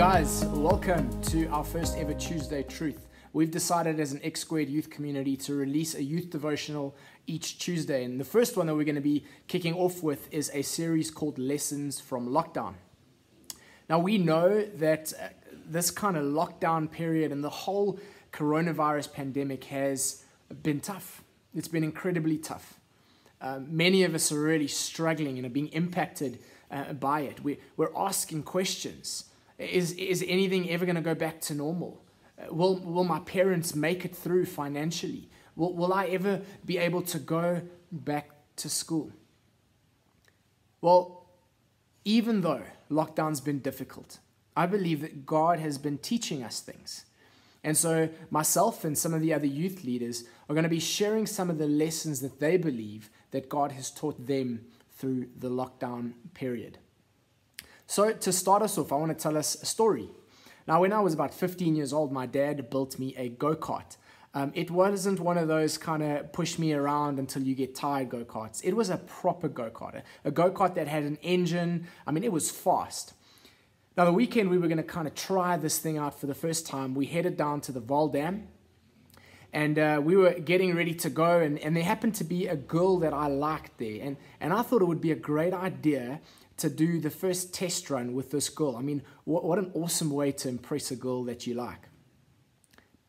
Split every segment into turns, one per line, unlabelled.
guys, welcome to our first ever Tuesday Truth. We've decided as an X Squared youth community to release a youth devotional each Tuesday. And the first one that we're going to be kicking off with is a series called Lessons from Lockdown. Now, we know that uh, this kind of lockdown period and the whole coronavirus pandemic has been tough. It's been incredibly tough. Uh, many of us are really struggling and are being impacted uh, by it. We, we're asking questions. Is, is anything ever going to go back to normal? Uh, will, will my parents make it through financially? Will, will I ever be able to go back to school? Well, even though lockdown's been difficult, I believe that God has been teaching us things. And so, myself and some of the other youth leaders are going to be sharing some of the lessons that they believe that God has taught them through the lockdown period. So, to start us off, I want to tell us a story. Now, when I was about 15 years old, my dad built me a go kart. Um, it wasn't one of those kind of push me around until you get tired go karts. It was a proper go kart, a go kart that had an engine. I mean, it was fast. Now, the weekend we were going to kind of try this thing out for the first time. We headed down to the Vaal Dam and uh, we were getting ready to go and, and there happened to be a girl that i liked there and, and i thought it would be a great idea to do the first test run with this girl. I mean, what, what an awesome way to impress a girl that you like.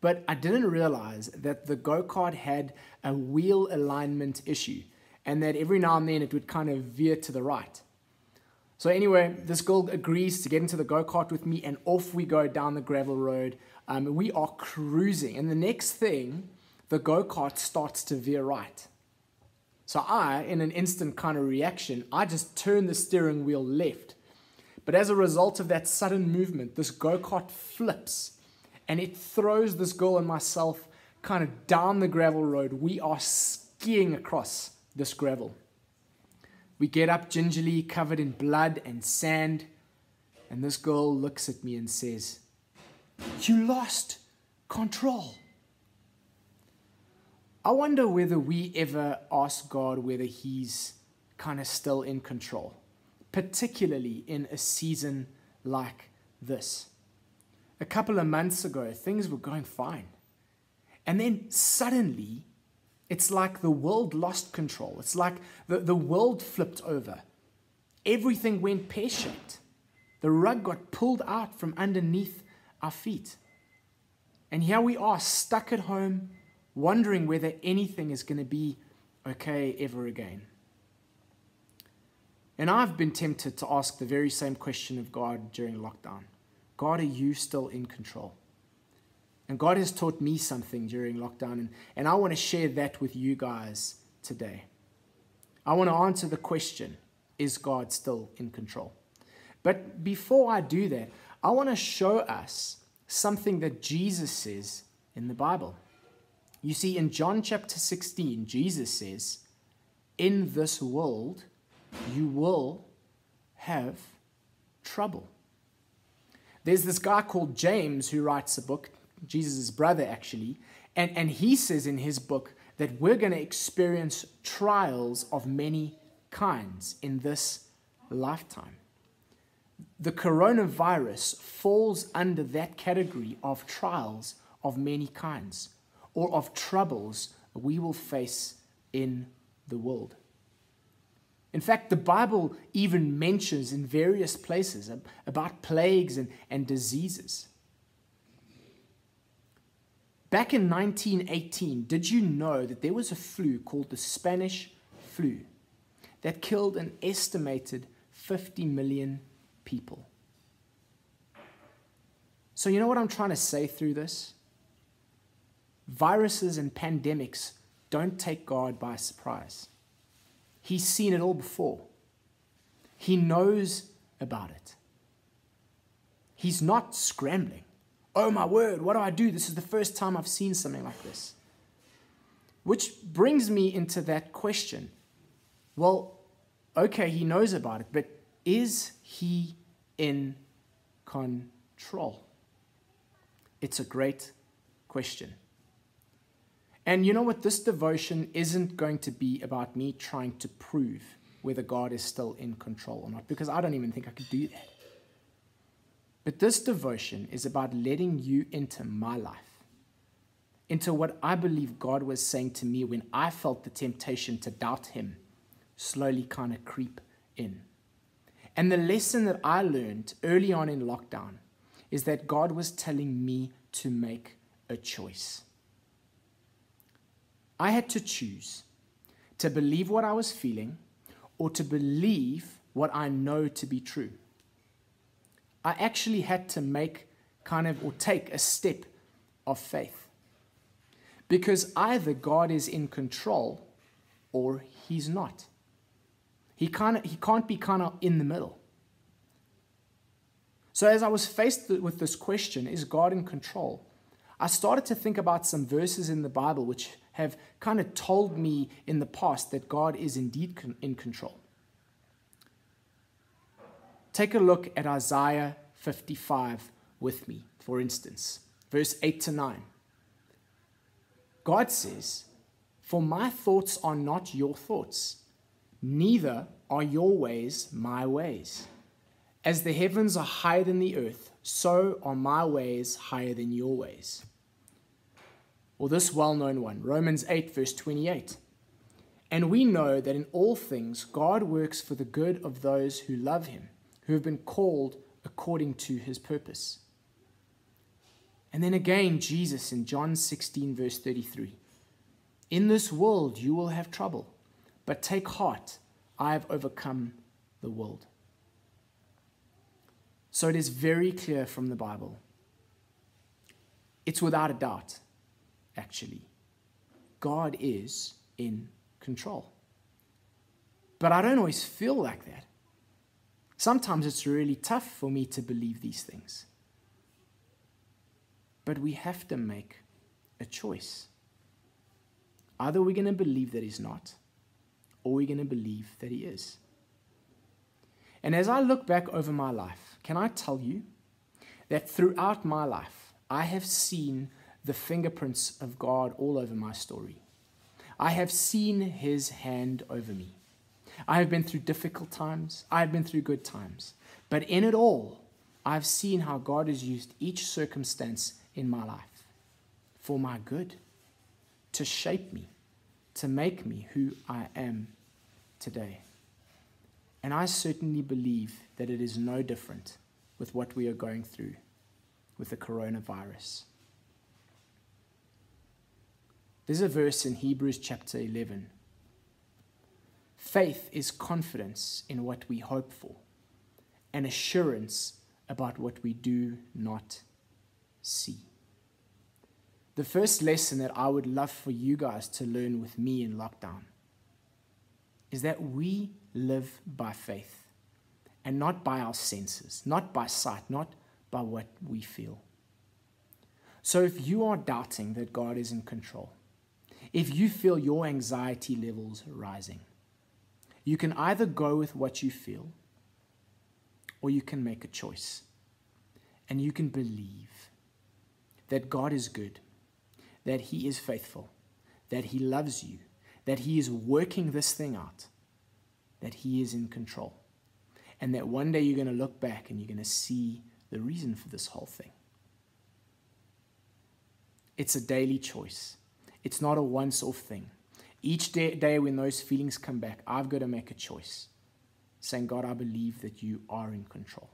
But I didn't realize that the go kart had a wheel alignment issue and that every now and then it would kind of veer to the right. So, anyway, this girl agrees to get into the go kart with me, and off we go down the gravel road. Um, we are cruising, and the next thing, the go kart starts to veer right. So I, in an instant kind of reaction, I just turn the steering wheel left. But as a result of that sudden movement, this go kart flips and it throws this girl and myself kind of down the gravel road. We are skiing across this gravel. We get up gingerly, covered in blood and sand, and this girl looks at me and says, You lost control. I wonder whether we ever ask God whether He's kind of still in control, particularly in a season like this. A couple of months ago, things were going fine. And then suddenly, it's like the world lost control. It's like the, the world flipped over. Everything went pear shaped. The rug got pulled out from underneath our feet. And here we are, stuck at home wondering whether anything is going to be okay ever again. And I've been tempted to ask the very same question of God during lockdown God, are you still in control? And God has taught me something during lockdown, and, and I want to share that with you guys today. I want to answer the question Is God still in control? But before I do that, I want to show us something that Jesus says in the Bible. You see, in John chapter 16, Jesus says, In this world, you will have trouble. There's this guy called James who writes a book, Jesus' brother actually, and, and he says in his book that we're going to experience trials of many kinds in this lifetime. The coronavirus falls under that category of trials of many kinds or of troubles we will face in the world. In fact, the Bible even mentions in various places about plagues and, and diseases. Back in 1918, did you know that there was a flu called the Spanish flu that killed an estimated 50 million people? So, you know what I'm trying to say through this? Viruses and pandemics don't take God by surprise. He's seen it all before. He knows about it. He's not scrambling. Oh my word, what do I do? This is the first time I've seen something like this. Which brings me into that question. Well, okay, he knows about it, but is he in control? It's a great question. And you know what? This devotion isn't going to be about me trying to prove whether God is still in control or not, because I don't even think I could do that. But this devotion is about letting you into my life, into what I believe God was saying to me when I felt the temptation to doubt Him slowly kind of creep in. And the lesson that I learned early on in lockdown is that God was telling me to make a choice. I had to choose to believe what I was feeling or to believe what I know to be true. I actually had to make kind of or take a step of faith. Because either God is in control or he's not. He can't, he can't be kind of in the middle. So, as I was faced with this question, is God in control? I started to think about some verses in the Bible which have kind of told me in the past that God is indeed in control. Take a look at Isaiah 55 with me, for instance, verse 8 to 9. God says, For my thoughts are not your thoughts, neither are your ways my ways. As the heavens are higher than the earth, so are my ways higher than your ways. Or this well known one, Romans 8, verse 28. And we know that in all things God works for the good of those who love him who have been called according to his purpose. And then again, Jesus in John 16, verse 33 In this world you will have trouble, but take heart, I have overcome the world. So it is very clear from the Bible. It's without a doubt, actually. God is in control. But I don't always feel like that. Sometimes it's really tough for me to believe these things. But we have to make a choice. Either we're going to believe that He's not, or we're going to believe that He is. And as I look back over my life, can I tell you that throughout my life, I have seen the fingerprints of God all over my story. I have seen His hand over me. I have been through difficult times, I have been through good times. But in it all, I've seen how God has used each circumstance in my life for my good, to shape me, to make me who I am today. And I certainly believe that it is no different with what we are going through with the coronavirus. There's a verse in Hebrews chapter 11 Faith is confidence in what we hope for, and assurance about what we do not see. The first lesson that I would love for you guys to learn with me in lockdown is that we live by faith and not by our senses, not by sight, not by what we feel. So if you are doubting that God is in control, if you feel your anxiety levels rising, you can either go with what you feel or you can make a choice. And you can believe that God is good, that He is faithful, that He loves you, that He is working this thing out, that He is in control. And that one day you're going to look back and you're going to see the reason for this whole thing. It's a daily choice, it's not a once off thing. Each day, day when those feelings come back, I've got to make a choice saying, God, I believe that you are in control.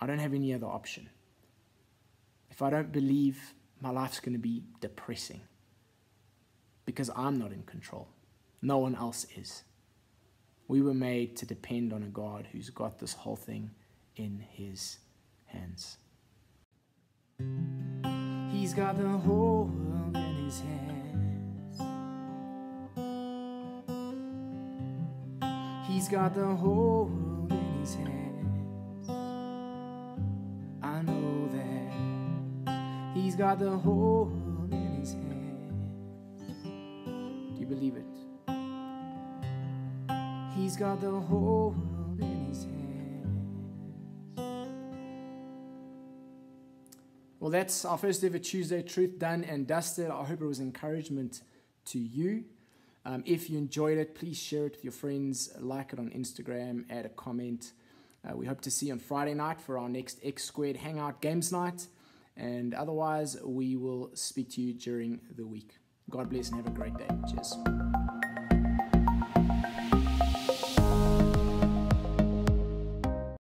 I don't have any other option. If I don't believe, my life's going to be depressing because I'm not in control. No one else is. We were made to depend on a God who's got this whole thing in his hands. He's got the whole world in his hands. He's got the whole world in his hands. Got the whole world in his hands. Do you believe it? He's got the whole world in his hands. Well, that's our first ever Tuesday Truth done and dusted. I hope it was encouragement to you. Um, if you enjoyed it, please share it with your friends, like it on Instagram, add a comment. Uh, we hope to see you on Friday night for our next X Squared Hangout Games Night. And otherwise, we will speak to you during the week. God bless and have a great day. Cheers.